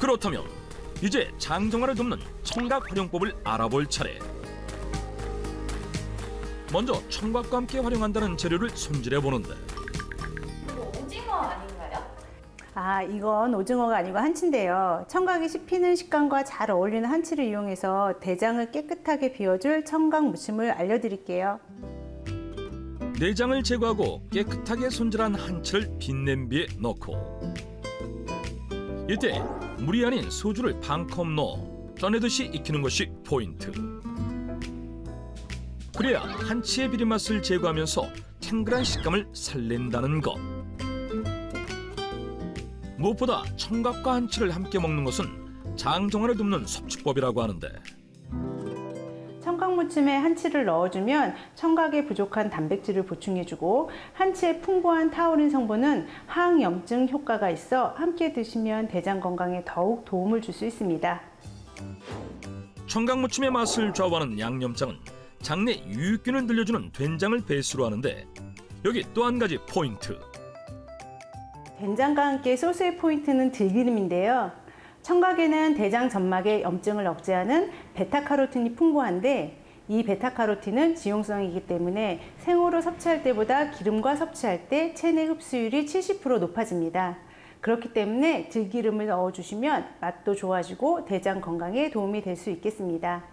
그렇다면 이제 장정화를 돕는 청각 활용법을 알아볼 차례. 먼저 청각과 함께 활용한다는 재료를 손질해 보는데 이거 오징어 아닌가요? 아, 이건 오징어가 아니고 한치인데요. 청각이 씹히는 식감과 잘 어울리는 한치를 이용해서 대장을 깨끗하게 비워줄 청각 무침을 알려드릴게요. 내장을 제거하고 깨끗하게 손질한 한치를 빈 냄비에 넣고 이때 물이 아닌 소주를 반컵 넣어 떠내듯이 익히는 것이 포인트. 그래야 한치의 비린 맛을 제거하면서 탱글한 식감을 살린다는 것. 무엇보다 청각과 한치를 함께 먹는 것은 장정화를 돕는 섭취법이라고 하는데 청각 무침에 한치를 넣어주면 청각에 부족한 단백질을 보충해주고 한치의 풍부한 타우린 성분은 항염증 효과가 있어 함께 드시면 대장 건강에 더욱 도움을 줄 수 있습니다. 청각무침의 맛을 좌우하는 양념장은 장내 유익균을 늘려주는 된장을 베이스로 하는데 여기 또 한 가지 포인트 된장과 함께 소스의 포인트는 들기름인데요. 청각에는 대장 점막의 염증을 억제하는 베타카로틴이 풍부한데 이 베타카로틴은 지용성이기 때문에 생으로 섭취할 때보다 기름과 섭취할 때 체내 흡수율이 70% 높아집니다. 그렇기 때문에 들기름을 넣어주시면 맛도 좋아지고 대장 건강에 도움이 될 수 있겠습니다.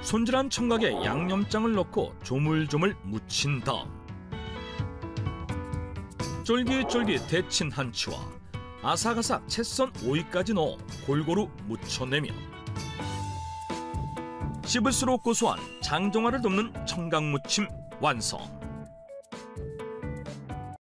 손질한 청각에 양념장을 넣고 조물조물 무친 다음 쫄깃쫄깃 데친 한치와 아삭아삭 채썬 오이까지 넣어 골고루 무쳐내면 씹을수록 고소한 장정화를 돕는 청각무침 완성